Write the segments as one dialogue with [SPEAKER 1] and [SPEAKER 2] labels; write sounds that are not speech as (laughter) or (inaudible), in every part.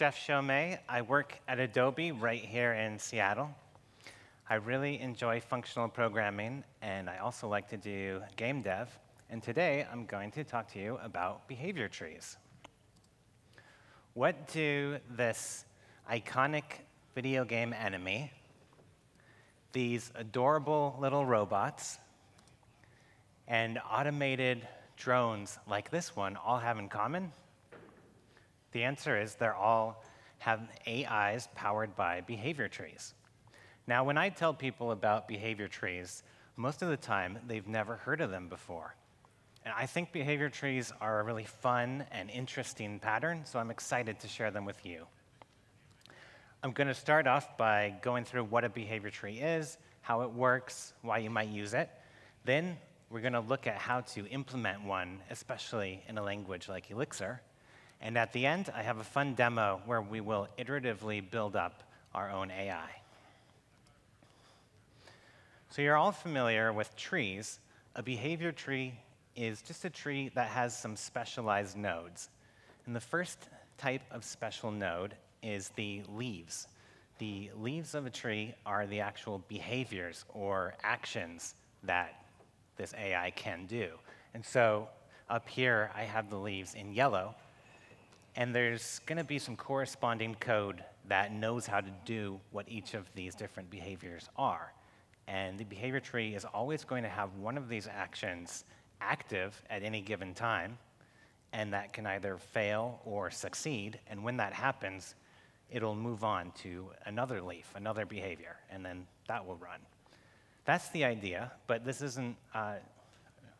[SPEAKER 1] Jeff Schomay. I work at Adobe right here in Seattle. I really enjoy functional programming, and I also like to do game dev. And today, I'm going to talk to you about behavior trees. What do this iconic video game enemy, these adorable little robots, and automated drones like this one all have in common? The answer is they're all have AIs powered by behavior trees. Now, when I tell people about behavior trees, most of the time they've never heard of them before. And I think behavior trees are a really fun and interesting pattern, so I'm excited to share them with you. I'm going to start off by going through what a behavior tree is, how it works, why you might use it. Then we're going to look at how to implement one, especially in a language like Elixir. And at the end, I have a fun demo where we will iteratively build up our own AI. So you're all familiar with trees. A behavior tree is just a tree that has some specialized nodes. And the first type of special node is the leaves. The leaves of a tree are the actual behaviors or actions that this AI can do. And so up here, I have the leaves in yellow, and there's going to be some corresponding code that knows how to do what each of these different behaviors are. And the behavior tree is always going to have one of these actions active at any given time, and that can either fail or succeed. And when that happens, it'll move on to another leaf, another behavior, and then that will run. That's the idea, but this isn't uh,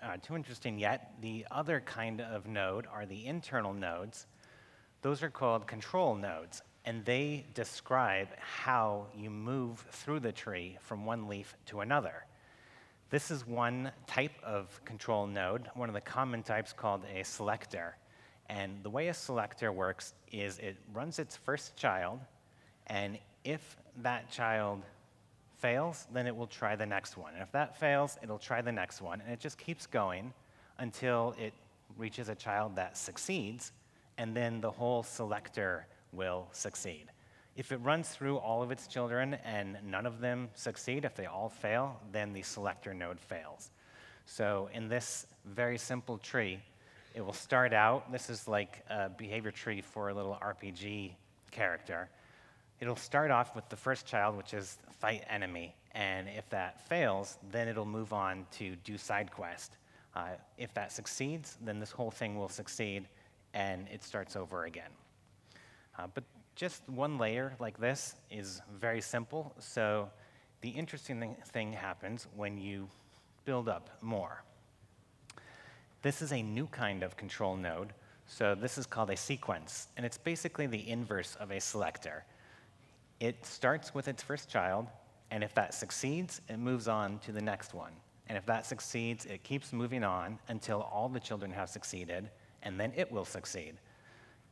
[SPEAKER 1] uh, too interesting yet. The other kind of node are the internal nodes. Those are called control nodes, and they describe how you move through the tree from one leaf to another. This is one type of control node, one of the common types called a selector. And the way a selector works is it runs its first child, and if that child fails, then it will try the next one. And if that fails, it'll try the next one. And it just keeps going until it reaches a child that succeeds, and then the whole selector will succeed. If it runs through all of its children and none of them succeed, if they all fail, then the selector node fails. So in this very simple tree, it will start out, this is like a behavior tree for a little RPG character. It'll start off with the first child, which is fight enemy. And if that fails, then it'll move on to do side quest. Uh, if that succeeds, then this whole thing will succeed and it starts over again. Uh, but just one layer like this is very simple. So the interesting thing happens when you build up more. This is a new kind of control node. So this is called a sequence, and it's basically the inverse of a selector. It starts with its first child, and if that succeeds, it moves on to the next one. And if that succeeds, it keeps moving on until all the children have succeeded, and then it will succeed.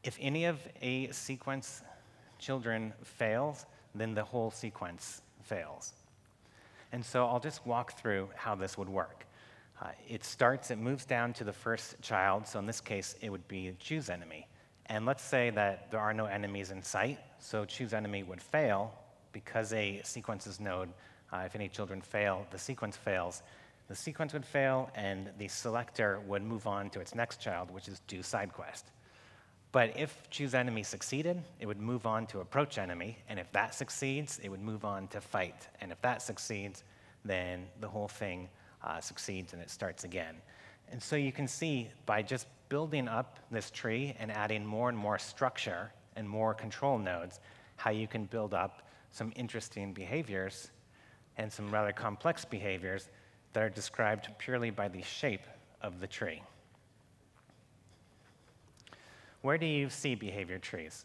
[SPEAKER 1] If any of a sequence children fails, then the whole sequence fails. And so I'll just walk through how this would work. Uh, it starts, it moves down to the first child. So in this case, it would be choose enemy. And let's say that there are no enemies in sight. So choose enemy would fail because a sequences node, uh, if any children fail, the sequence fails. The sequence would fail, and the selector would move on to its next child, which is do side quest. But if choose enemy succeeded, it would move on to approach enemy, and if that succeeds, it would move on to fight. And if that succeeds, then the whole thing uh, succeeds and it starts again. And so you can see by just building up this tree and adding more and more structure and more control nodes, how you can build up some interesting behaviors and some rather complex behaviors that are described purely by the shape of the tree. Where do you see behavior trees?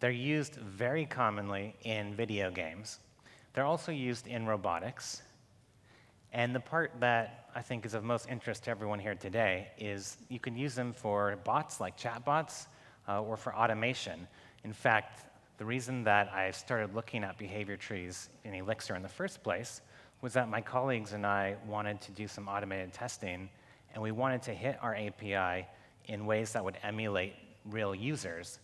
[SPEAKER 1] They're used very commonly in video games. They're also used in robotics and the part that I think is of most interest to everyone here today is you can use them for bots like chatbots uh, or for automation. In fact, the reason that I started looking at behavior trees in Elixir in the first place was that my colleagues and I wanted to do some automated testing, and we wanted to hit our API in ways that would emulate real users.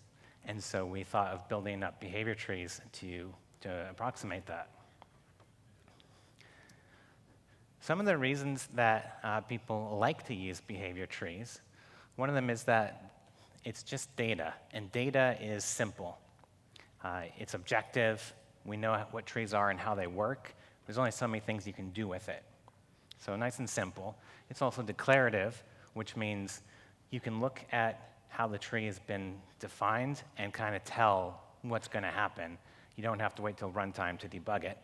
[SPEAKER 1] And so we thought of building up behavior trees to, to approximate that. Some of the reasons that uh, people like to use behavior trees, one of them is that it's just data, and data is simple. Uh, it's objective, we know what trees are and how they work. There's only so many things you can do with it. So nice and simple. It's also declarative, which means you can look at how the tree has been defined and kind of tell what's going to happen. You don't have to wait till runtime to debug it.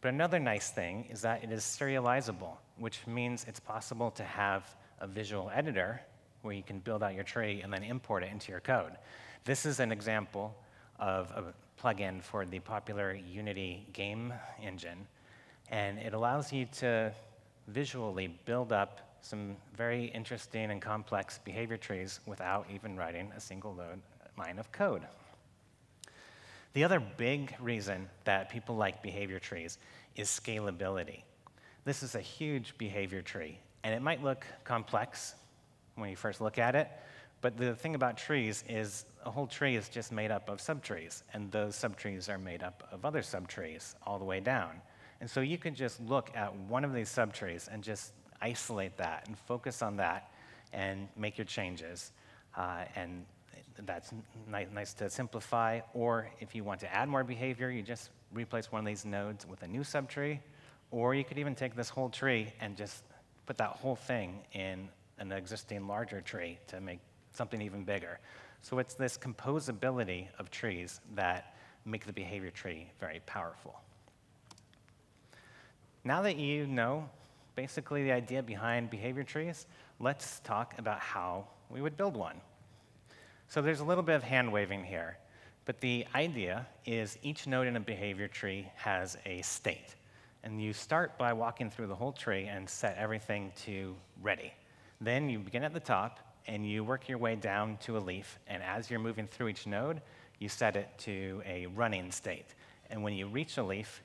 [SPEAKER 1] But another nice thing is that it is serializable, which means it's possible to have a visual editor where you can build out your tree and then import it into your code. This is an example of a plugin for the popular Unity game engine. And it allows you to visually build up some very interesting and complex behavior trees without even writing a single line of code. The other big reason that people like behavior trees is scalability. This is a huge behavior tree, and it might look complex when you first look at it, but the thing about trees is a whole tree is just made up of subtrees, and those subtrees are made up of other subtrees all the way down. And so you can just look at one of these subtrees and just isolate that and focus on that and make your changes. Uh, and that's nice to simplify. Or if you want to add more behavior, you just replace one of these nodes with a new subtree. Or you could even take this whole tree and just put that whole thing in an existing larger tree to make something even bigger. So it's this composability of trees that make the behavior tree very powerful. Now that you know basically the idea behind behavior trees, let's talk about how we would build one. So there's a little bit of hand waving here, but the idea is each node in a behavior tree has a state. And you start by walking through the whole tree and set everything to ready. Then you begin at the top and you work your way down to a leaf. And as you're moving through each node, you set it to a running state. And when you reach a leaf,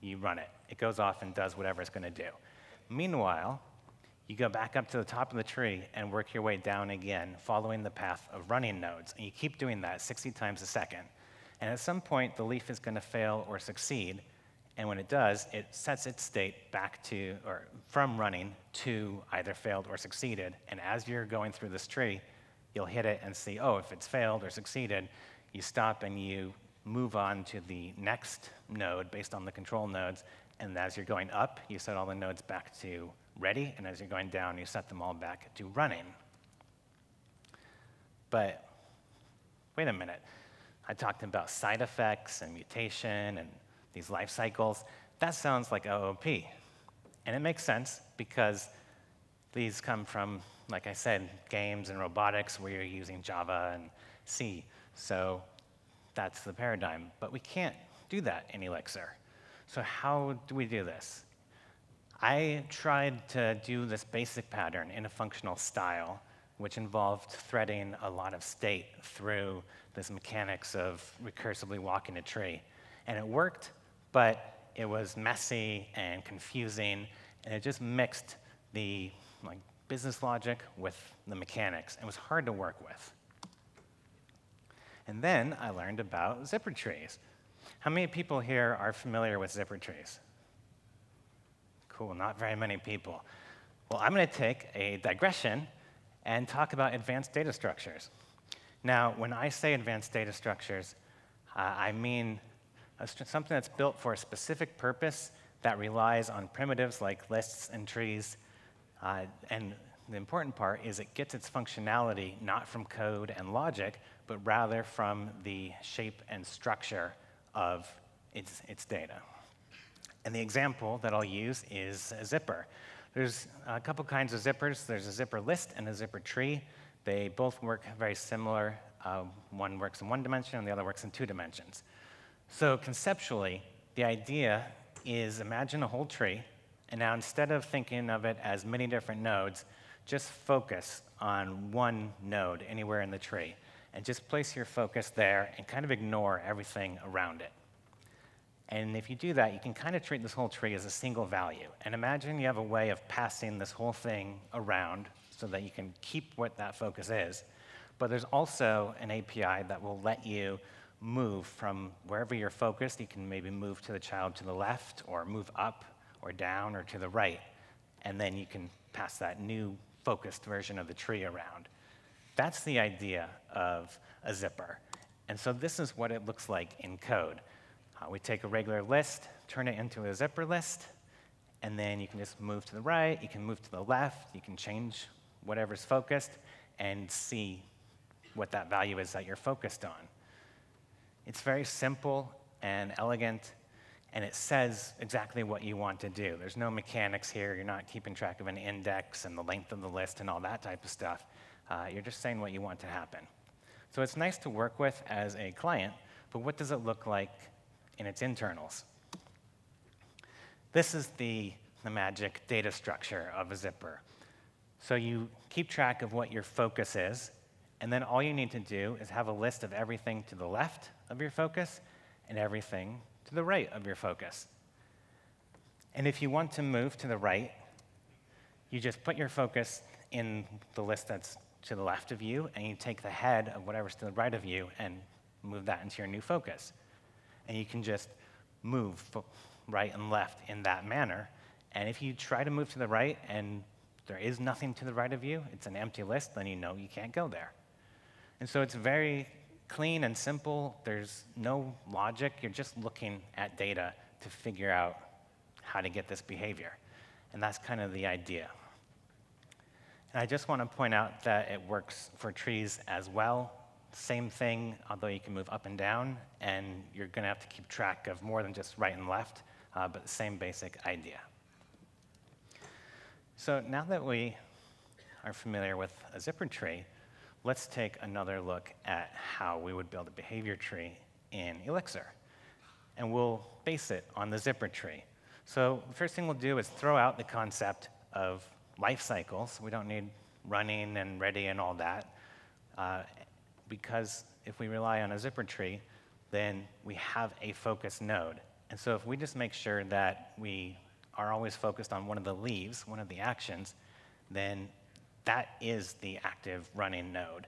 [SPEAKER 1] you run it. It goes off and does whatever it's going to do. Meanwhile, you go back up to the top of the tree and work your way down again, following the path of running nodes. And you keep doing that 60 times a second. And at some point, the leaf is going to fail or succeed. And when it does, it sets its state back to, or from running to either failed or succeeded. And as you're going through this tree, you'll hit it and see, oh, if it's failed or succeeded, you stop and you move on to the next node based on the control nodes. And as you're going up, you set all the nodes back to ready, and as you're going down, you set them all back to running. But wait a minute. I talked about side effects and mutation and these life cycles. That sounds like OOP. And it makes sense because these come from, like I said, games and robotics where you're using Java and C. So that's the paradigm. But we can't do that in Elixir. So how do we do this? I tried to do this basic pattern in a functional style, which involved threading a lot of state through this mechanics of recursively walking a tree. And it worked, but it was messy and confusing, and it just mixed the like, business logic with the mechanics. It was hard to work with. And then I learned about zipper trees. How many people here are familiar with zipper trees? Cool, not very many people. Well, I'm going to take a digression and talk about advanced data structures. Now, when I say advanced data structures, uh, I mean something that's built for a specific purpose that relies on primitives like lists and trees. Uh, and the important part is it gets its functionality not from code and logic, but rather from the shape and structure of its, its data. And the example that I'll use is a zipper. There's a couple kinds of zippers. There's a zipper list and a zipper tree. They both work very similar. Uh, one works in one dimension and the other works in two dimensions. So conceptually, the idea is imagine a whole tree, and now instead of thinking of it as many different nodes, just focus on one node anywhere in the tree. And just place your focus there and kind of ignore everything around it. And if you do that, you can kind of treat this whole tree as a single value. And imagine you have a way of passing this whole thing around so that you can keep what that focus is. But there's also an API that will let you move from wherever you're focused. You can maybe move to the child to the left, or move up, or down, or to the right. And then you can pass that new focused version of the tree around. That's the idea of a zipper. And so this is what it looks like in code. Uh, we take a regular list, turn it into a zipper list, and then you can just move to the right, you can move to the left, you can change whatever's focused, and see what that value is that you're focused on. It's very simple and elegant, and it says exactly what you want to do. There's no mechanics here. You're not keeping track of an index and the length of the list and all that type of stuff. Uh, you're just saying what you want to happen. So it's nice to work with as a client, but what does it look like in its internals? This is the, the magic data structure of a zipper. So you keep track of what your focus is, and then all you need to do is have a list of everything to the left of your focus and everything to the right of your focus. And if you want to move to the right, you just put your focus in the list that's to the left of you, and you take the head of whatever's to the right of you and move that into your new focus. And you can just move right and left in that manner. And if you try to move to the right and there is nothing to the right of you, it's an empty list, then you know you can't go there. And so it's very clean and simple. There's no logic. You're just looking at data to figure out how to get this behavior. And that's kind of the idea. And I just want to point out that it works for trees as well. Same thing, although you can move up and down, and you're going to have to keep track of more than just right and left, uh, but the same basic idea. So now that we are familiar with a zipper tree, let's take another look at how we would build a behavior tree in Elixir. And we'll base it on the zipper tree. So the first thing we'll do is throw out the concept of life cycles. We don't need running and ready and all that. Uh, because if we rely on a zipper tree, then we have a focus node. And so if we just make sure that we are always focused on one of the leaves, one of the actions, then that is the active running node.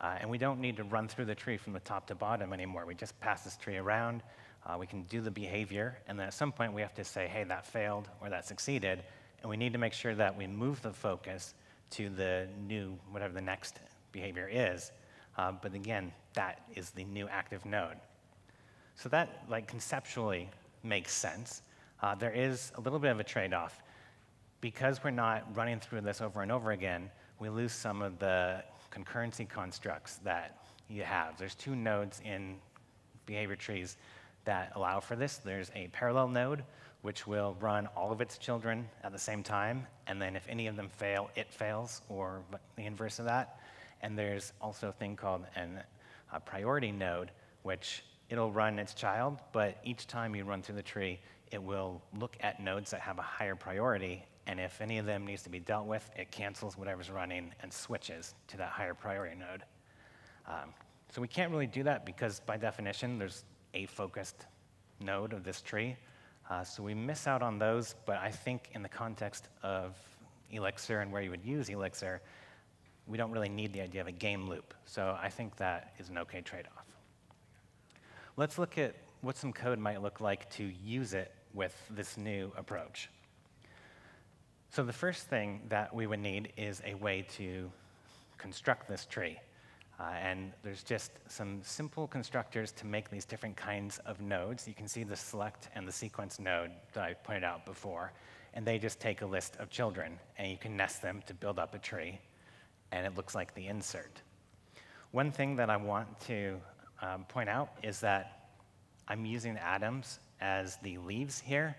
[SPEAKER 1] Uh, and we don't need to run through the tree from the top to bottom anymore. We just pass this tree around. Uh, we can do the behavior. And then at some point, we have to say, hey, that failed or that succeeded. And we need to make sure that we move the focus to the new, whatever the next behavior is. Uh, but again, that is the new active node. So that, like, conceptually makes sense. Uh, there is a little bit of a trade off. Because we're not running through this over and over again, we lose some of the concurrency constructs that you have. There's two nodes in behavior trees that allow for this. There's a parallel node, which will run all of its children at the same time, and then if any of them fail, it fails, or the inverse of that. And there's also a thing called an, a priority node, which it'll run its child, but each time you run through the tree, it will look at nodes that have a higher priority, and if any of them needs to be dealt with, it cancels whatever's running and switches to that higher priority node. Um, so we can't really do that because by definition, there's a focused node of this tree. Uh, so we miss out on those, but I think in the context of Elixir and where you would use Elixir, we don't really need the idea of a game loop. So I think that is an okay trade-off. Let's look at what some code might look like to use it with this new approach. So the first thing that we would need is a way to construct this tree. Uh, and there's just some simple constructors to make these different kinds of nodes. You can see the select and the sequence node that I pointed out before. And they just take a list of children, and you can nest them to build up a tree. And it looks like the insert. One thing that I want to um, point out is that I'm using atoms as the leaves here.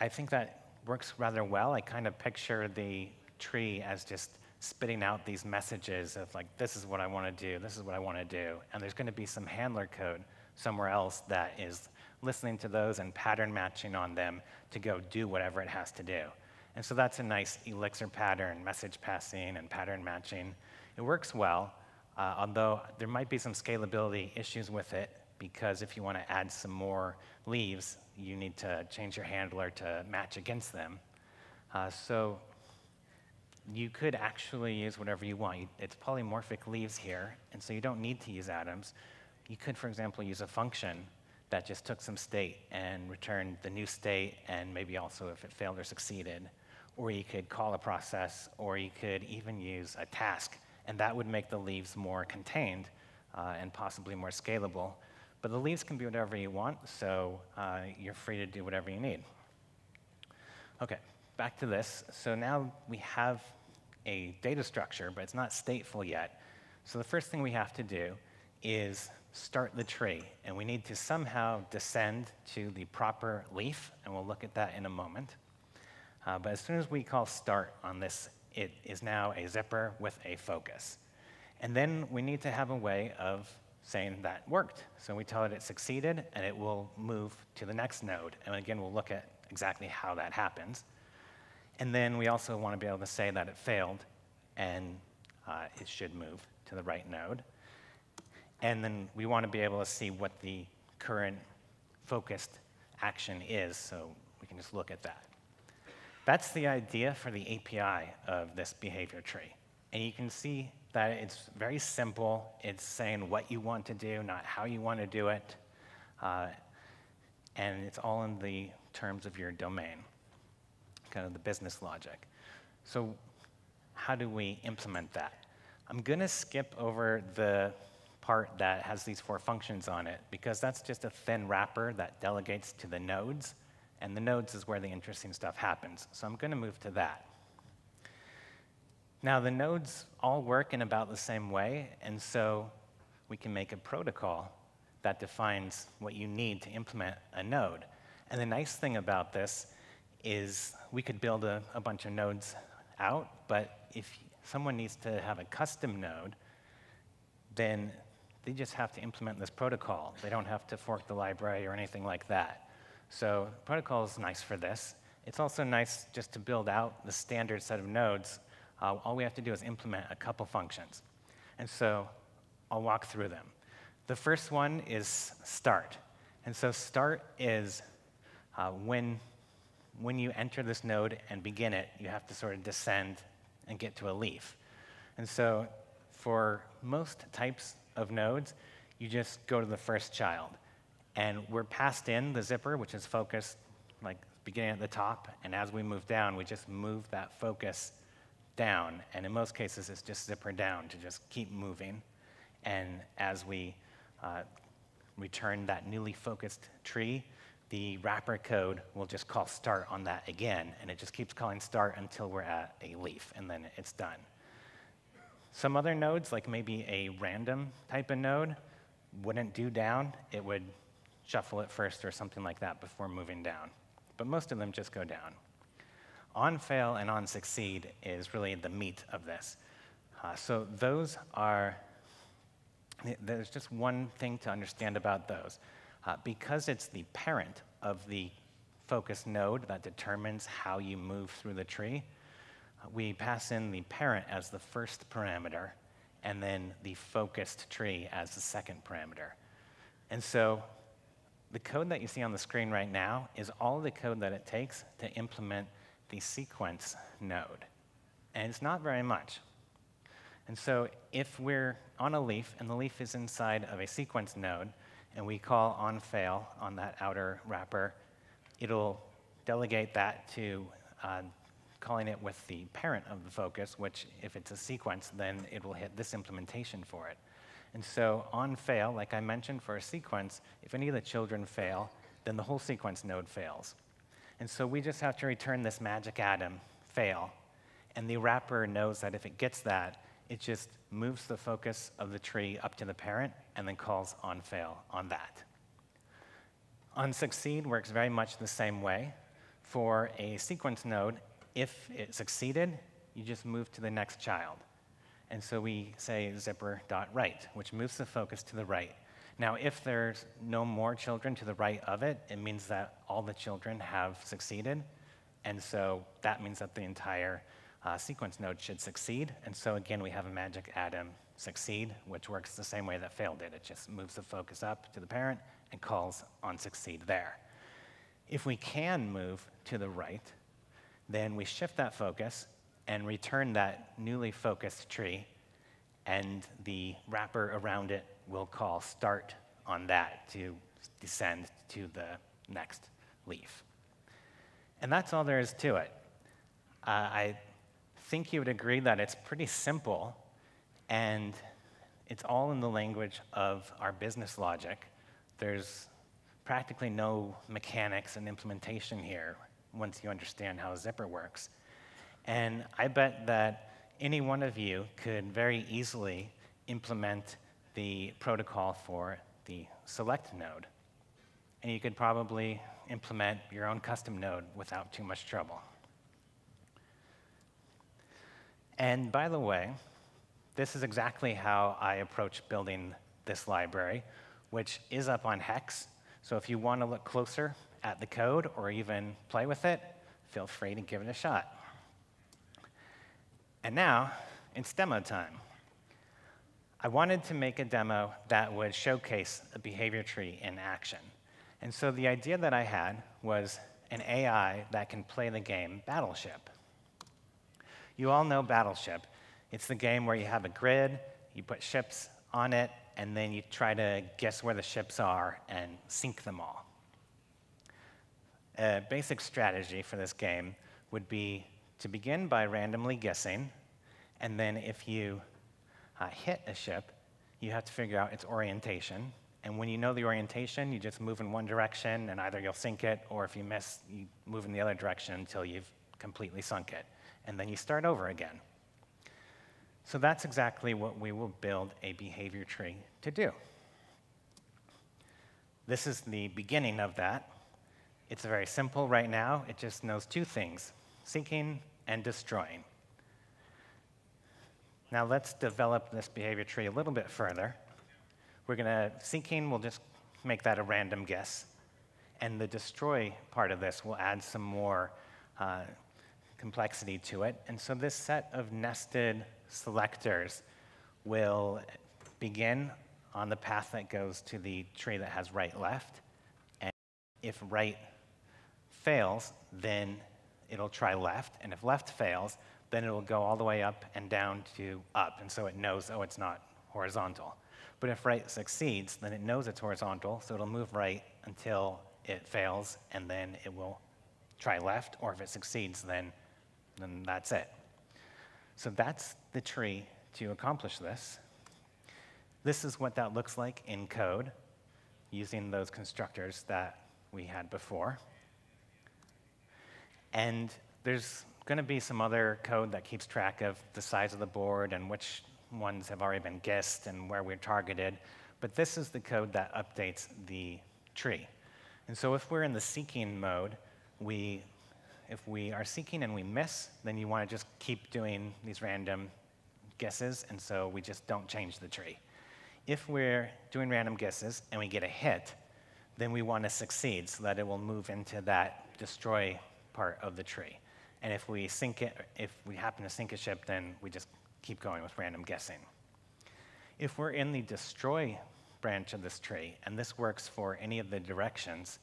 [SPEAKER 1] I think that works rather well. I kind of picture the tree as just spitting out these messages of like, this is what I want to do, this is what I want to do. And there's going to be some handler code somewhere else that is listening to those and pattern matching on them to go do whatever it has to do. And so that's a nice Elixir pattern, message passing and pattern matching. It works well, uh, although there might be some scalability issues with it because if you want to add some more leaves, you need to change your handler to match against them. Uh, so you could actually use whatever you want. It's polymorphic leaves here, and so you don't need to use atoms. You could, for example, use a function that just took some state and returned the new state, and maybe also if it failed or succeeded. Or you could call a process, or you could even use a task, and that would make the leaves more contained uh, and possibly more scalable. But the leaves can be whatever you want, so uh, you're free to do whatever you need. Okay, back to this. So now we have a data structure, but it's not stateful yet. So the first thing we have to do is start the tree, and we need to somehow descend to the proper leaf, and we'll look at that in a moment. Uh, but as soon as we call start on this, it is now a zipper with a focus. And then we need to have a way of saying that worked. So we tell it it succeeded, and it will move to the next node. And again, we'll look at exactly how that happens. And then we also want to be able to say that it failed, and uh, it should move to the right node. And then we want to be able to see what the current focused action is, so we can just look at that. That's the idea for the API of this behavior tree. And you can see that it's very simple. It's saying what you want to do, not how you want to do it. Uh, and it's all in the terms of your domain, kind of the business logic. So, how do we implement that? I'm going to skip over the part that has these four functions on it because that's just a thin wrapper that delegates to the nodes, and the nodes is where the interesting stuff happens. So I'm going to move to that. Now, the nodes all work in about the same way, and so we can make a protocol that defines what you need to implement a node. And the nice thing about this is we could build a, a bunch of nodes out, but if someone needs to have a custom node, then they just have to implement this protocol. They don't have to fork the library or anything like that. So protocol is nice for this. It's also nice just to build out the standard set of nodes. Uh, all we have to do is implement a couple functions. And so I'll walk through them. The first one is start. And so start is uh, when, when you enter this node and begin it, you have to sort of descend and get to a leaf. And so for most types of nodes, you just go to the first child. And we're passed in the zipper, which is focused like beginning at the top, and as we move down, we just move that focus down. And in most cases, it's just zipper down to just keep moving. And as we uh, return that newly focused tree, the wrapper code will just call start on that again, and it just keeps calling start until we're at a leaf, and then it's done. Some other nodes, like maybe a random type of node, wouldn't do down. It would shuffle it first or something like that before moving down. But most of them just go down. On fail and on succeed is really the meat of this. Uh, so those are, there's just one thing to understand about those. Uh, because it's the parent of the focus node that determines how you move through the tree, we pass in the parent as the first parameter and then the focused tree as the second parameter. And so the code that you see on the screen right now is all the code that it takes to implement the sequence node. And it's not very much. And so if we're on a leaf and the leaf is inside of a sequence node and we call on fail on that outer wrapper, it'll delegate that to uh, calling it with the parent of the focus, which if it's a sequence, then it will hit this implementation for it. And so on fail, like I mentioned for a sequence, if any of the children fail, then the whole sequence node fails. And so we just have to return this magic atom, fail. And the wrapper knows that if it gets that, it just moves the focus of the tree up to the parent and then calls on fail on that. On succeed works very much the same way. For a sequence node, if it succeeded, you just move to the next child. And so we say zipper.right, which moves the focus to the right. Now, if there's no more children to the right of it, it means that all the children have succeeded. And so that means that the entire uh, sequence node should succeed. And so again, we have a magic atom succeed, which works the same way that fail did. It just moves the focus up to the parent and calls on succeed there. If we can move to the right, then we shift that focus and return that newly focused tree, and the wrapper around it will call start on that to descend to the next leaf. And that's all there is to it. Uh, I think you would agree that it's pretty simple, and it's all in the language of our business logic. There's practically no mechanics and implementation here once you understand how zipper works. And I bet that any one of you could very easily implement the protocol for the select node. And you could probably implement your own custom node without too much trouble. And by the way, this is exactly how I approach building this library, which is up on Hex. So if you want to look closer at the code or even play with it, feel free to give it a shot. And now, it's demo time. I wanted to make a demo that would showcase a behavior tree in action. And so the idea that I had was an AI that can play the game Battleship. You all know Battleship. It's the game where you have a grid, you put ships on it, and then you try to guess where the ships are and sink them all. A basic strategy for this game would be to begin by randomly guessing, and then if you uh, hit a ship, you have to figure out its orientation. And when you know the orientation, you just move in one direction, and either you'll sink it, or if you miss, you move in the other direction until you've completely sunk it. And then you start over again. So that's exactly what we will build a behavior tree to do. This is the beginning of that. It's very simple right now. It just knows two things, sinking and destroying. Now let's develop this behavior tree a little bit further. We're going to, sinking, we'll just make that a random guess. And the destroy part of this will add some more uh, complexity to it. And so this set of nested selectors will begin on the path that goes to the tree that has right left. And if right fails, then it'll try left. And if left fails, then it'll go all the way up and down to up. And so it knows, oh, it's not horizontal. But if right succeeds, then it knows it's horizontal, so it'll move right until it fails, and then it will try left, or if it succeeds, then, then that's it. So that's the tree to accomplish this. This is what that looks like in code using those constructors that we had before. And there's going to be some other code that keeps track of the size of the board and which ones have already been guessed and where we're targeted. But this is the code that updates the tree. And so if we're in the seeking mode, we, if we are seeking and we miss, then you want to just keep doing these random guesses, and so we just don't change the tree. If we're doing random guesses and we get a hit, then we want to succeed so that it will move into that destroy part of the tree. And if we sink it, if we happen to sink a ship, then we just keep going with random guessing. If we're in the destroy branch of this tree, and this works for any of the directions,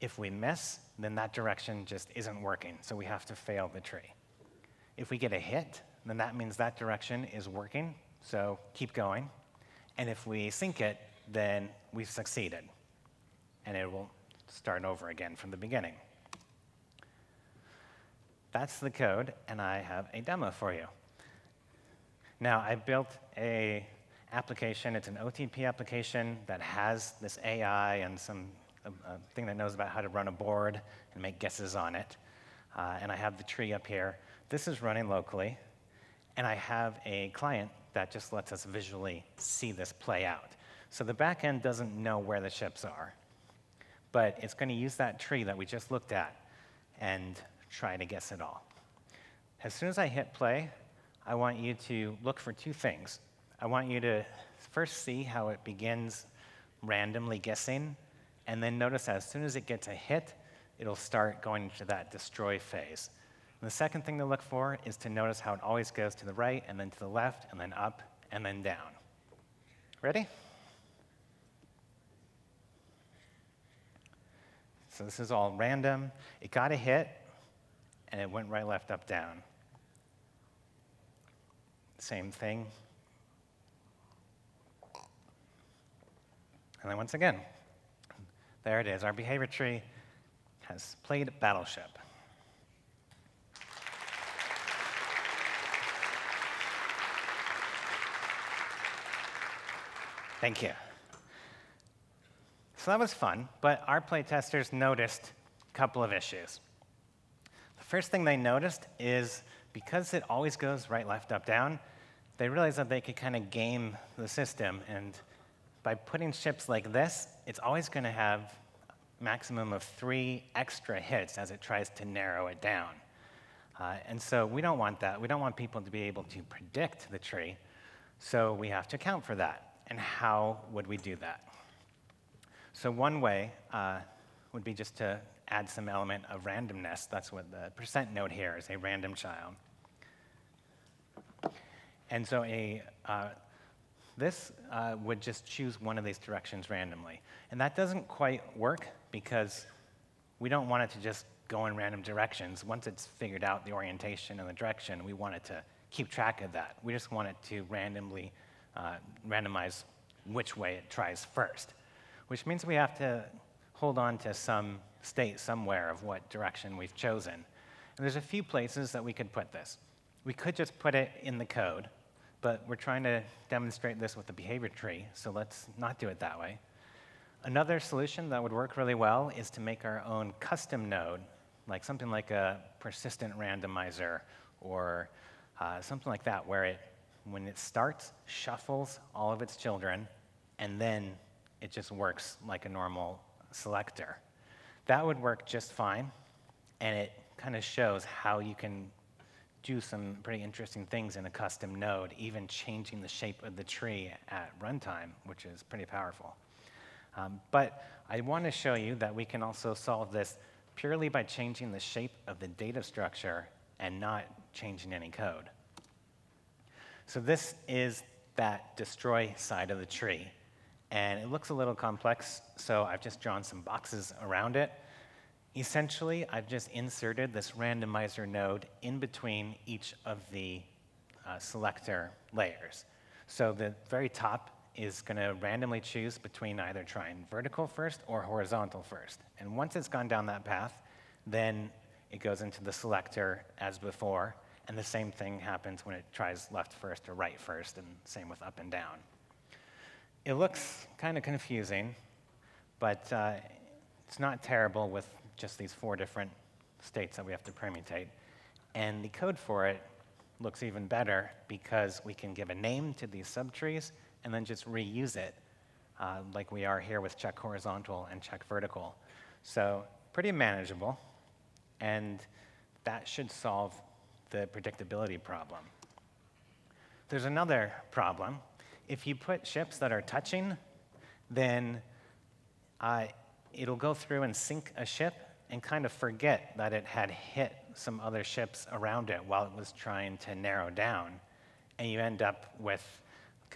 [SPEAKER 1] if we miss, then that direction just isn't working, so we have to fail the tree. If we get a hit, then that means that direction is working, so keep going. And if we sink it, then we've succeeded, and it will start over again from the beginning. That's the code, and I have a demo for you. Now, I built a application. It's an OTP application that has this AI and some a, a thing that knows about how to run a board and make guesses on it. Uh, and I have the tree up here. This is running locally, and I have a client that just lets us visually see this play out. So the back end doesn't know where the ships are, but it's going to use that tree that we just looked at and try to guess it all. As soon as I hit play, I want you to look for two things. I want you to first see how it begins randomly guessing, and then notice as soon as it gets a hit, it'll start going into that destroy phase. And the second thing to look for is to notice how it always goes to the right, and then to the left, and then up, and then down. Ready? So this is all random. It got a hit, and it went right, left, up, down. same thing. And then once again, there it is. Our behavior tree has played Battleship. Thank you. So that was fun, but our playtesters noticed a couple of issues. The first thing they noticed is because it always goes right, left, up, down, they realized that they could kind of game the system. And by putting ships like this, it's always going to have a maximum of three extra hits as it tries to narrow it down. Uh, and so we don't want that. We don't want people to be able to predict the tree. So we have to account for that. And how would we do that? So one way uh, would be just to add some element of randomness. That's what the percent node here is, a random child. And so a, uh, this uh, would just choose one of these directions randomly. And that doesn't quite work because we don't want it to just go in random directions. Once it's figured out the orientation and the direction, we want it to keep track of that. We just want it to randomly uh, randomize which way it tries first, which means we have to hold on to some state somewhere of what direction we've chosen. And there's a few places that we could put this. We could just put it in the code, but we're trying to demonstrate this with the behavior tree, so let's not do it that way. Another solution that would work really well is to make our own custom node, like something like a persistent randomizer or uh, something like that, where it when it starts, shuffles all of its children, and then it just works like a normal selector. That would work just fine, and it kind of shows how you can do some pretty interesting things in a custom node, even changing the shape of the tree at runtime, which is pretty powerful. Um, but I want to show you that we can also solve this purely by changing the shape of the data structure and not changing any code. So this is that destroy side of the tree. And it looks a little complex, so I've just drawn some boxes around it. Essentially, I've just inserted this randomizer node in between each of the uh, selector layers. So the very top is going to randomly choose between either trying vertical first or horizontal first. And once it's gone down that path, then it goes into the selector as before, and the same thing happens when it tries left first or right first, and same with up and down. It looks kind of confusing, but uh, it's not terrible with just these four different states that we have to permutate. And the code for it looks even better because we can give a name to these subtrees and then just reuse it uh, like we are here with check horizontal and check vertical. So pretty manageable, and that should solve the predictability problem. There's another problem. If you put ships that are touching, then uh, it'll go through and sink a ship and kind of forget that it had hit some other ships around it while it was trying to narrow down. And you end up with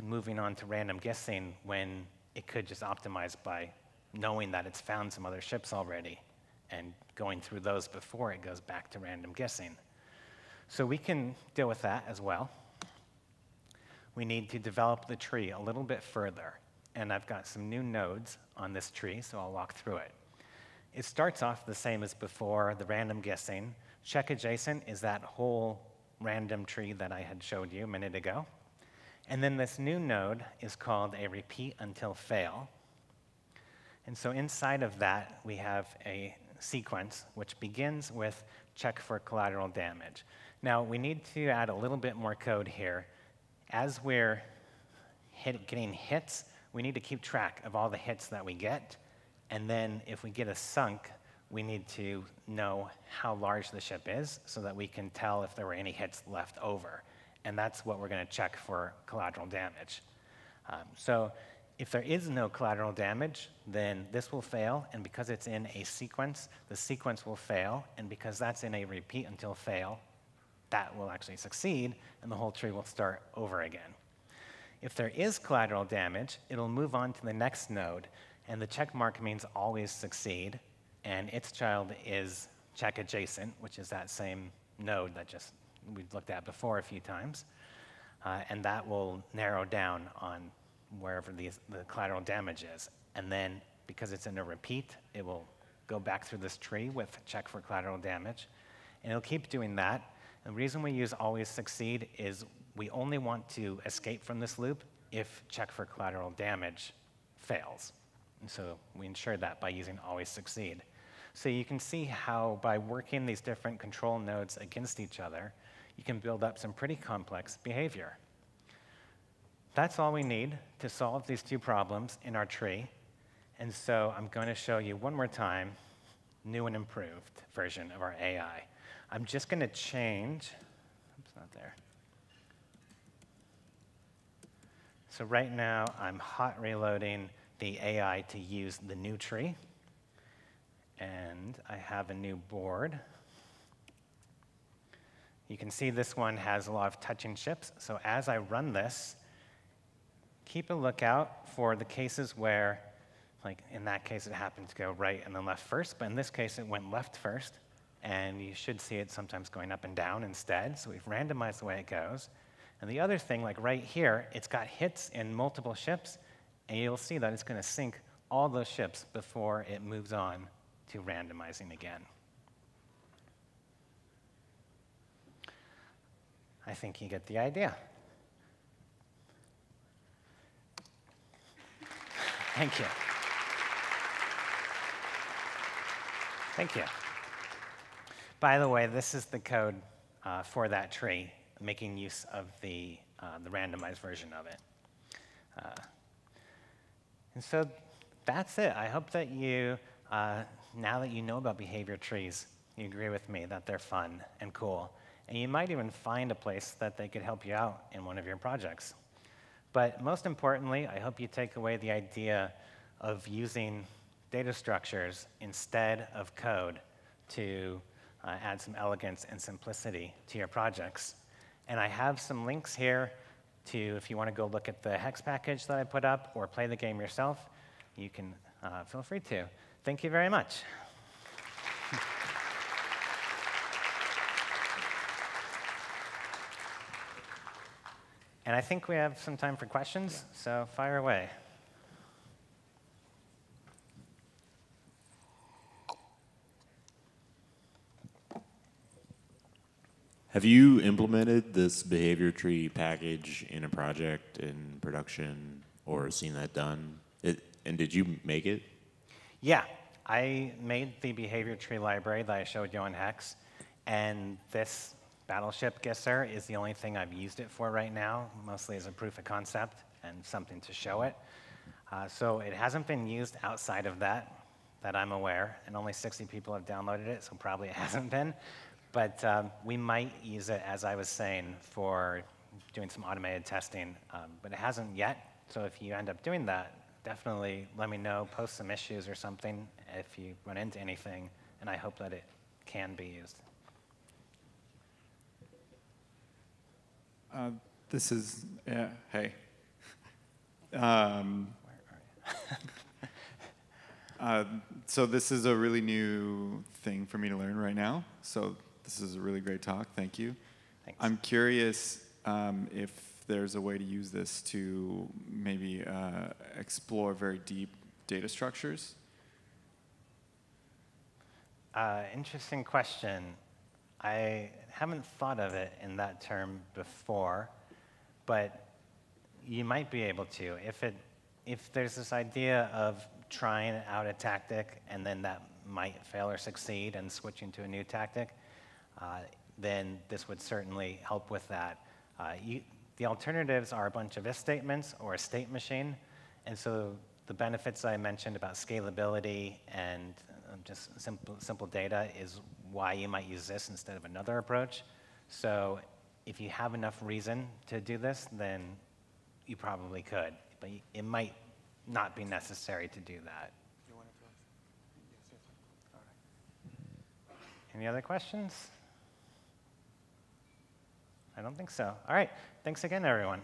[SPEAKER 1] moving on to random guessing when it could just optimize by knowing that it's found some other ships already and going through those before it goes back to random guessing. So we can deal with that as well. We need to develop the tree a little bit further. And I've got some new nodes on this tree, so I'll walk through it. It starts off the same as before, the random guessing. Check adjacent is that whole random tree that I had showed you a minute ago. And then this new node is called a repeat until fail. And so inside of that, we have a sequence which begins with check for collateral damage. Now, we need to add a little bit more code here. As we're hit, getting hits, we need to keep track of all the hits that we get. And then if we get a sunk, we need to know how large the ship is so that we can tell if there were any hits left over. And that's what we're going to check for collateral damage. Um, so if there is no collateral damage, then this will fail. And because it's in a sequence, the sequence will fail. And because that's in a repeat until fail, that will actually succeed, and the whole tree will start over again. If there is collateral damage, it'll move on to the next node, and the check mark means always succeed, and its child is check adjacent, which is that same node that just we've looked at before a few times. uh, and that will narrow down on wherever the, the collateral damage is. And then, because it's in a repeat, it will go back through this tree with check for collateral damage, and it'll keep doing that. The reason we use always succeed is we only want to escape from this loop if check for collateral damage fails. And so we ensure that by using always succeed. So you can see how by working these different control nodes against each other, you can build up some pretty complex behavior. That's all we need to solve these two problems in our tree. And so I'm going to show you one more time new and improved version of our AI. I'm just going to change, oops, not there. So right now, I'm hot reloading the AI to use the new tree. And I have a new board. You can see this one has a lot of touching ships. So as I run this, keep a lookout for the cases where, like in that case, it happened to go right and then left first, but in this case, it went left first. And you should see it sometimes going up and down instead. So we've randomized the way it goes. And the other thing, like right here, it's got hits in multiple ships, and you'll see that it's going to sink all those ships before it moves on to randomizing again. I think you get the idea. Thank you. Thank you. By the way, this is the code uh, for that tree, making use of the, uh, the randomized version of it. Uh, and so that's it. I hope that you, uh, now that you know about behavior trees, you agree with me that they're fun and cool. And you might even find a place that they could help you out in one of your projects. But most importantly, I hope you take away the idea of using data structures instead of code to uh, add some elegance and simplicity to your projects. And I have some links here to, if you want to go look at the hex package that I put up or play the game yourself, you can uh, feel free to. Thank you very much. And I think we have some time for questions, so fire away.
[SPEAKER 2] Have you implemented this behavior tree package in a project in production or seen that done? It, and did you make it?
[SPEAKER 1] Yeah, I made the behavior tree library that I showed you on Hex, and this Battleship Gisser is the only thing I've used it for right now, mostly as a proof of concept and something to show it. Uh, so it hasn't been used outside of that, that I'm aware, and only 60 people have downloaded it, so probably it (laughs) hasn't been. But um, we might use it, as I was saying, for doing some automated testing, um, but it hasn't yet. So if you end up doing that, definitely let me know, post some issues or something if you run into anything, and I hope that it can be used.
[SPEAKER 3] Uh, this is, yeah, hey. (laughs) Um, (laughs) uh, so this is a really new thing for me to learn right now. So this is a really great talk. Thank you.
[SPEAKER 1] Thanks.
[SPEAKER 3] I'm curious um, if there's a way to use this to maybe uh, explore very deep data structures.
[SPEAKER 1] Uh, interesting question. I haven't thought of it in that term before, but you might be able to. If, it, if there's this idea of trying out a tactic and then that might fail or succeed and switching to a new tactic, then this would certainly help with that. Uh, you, the alternatives are a bunch of if statements or a state machine, and so the benefits I mentioned about scalability and um, just simple, simple data is why you might use this instead of another approach. So if you have enough reason to do this, then you probably could. But it might not be necessary to do that. Any other questions? I don't think so. All right. Thanks again, everyone.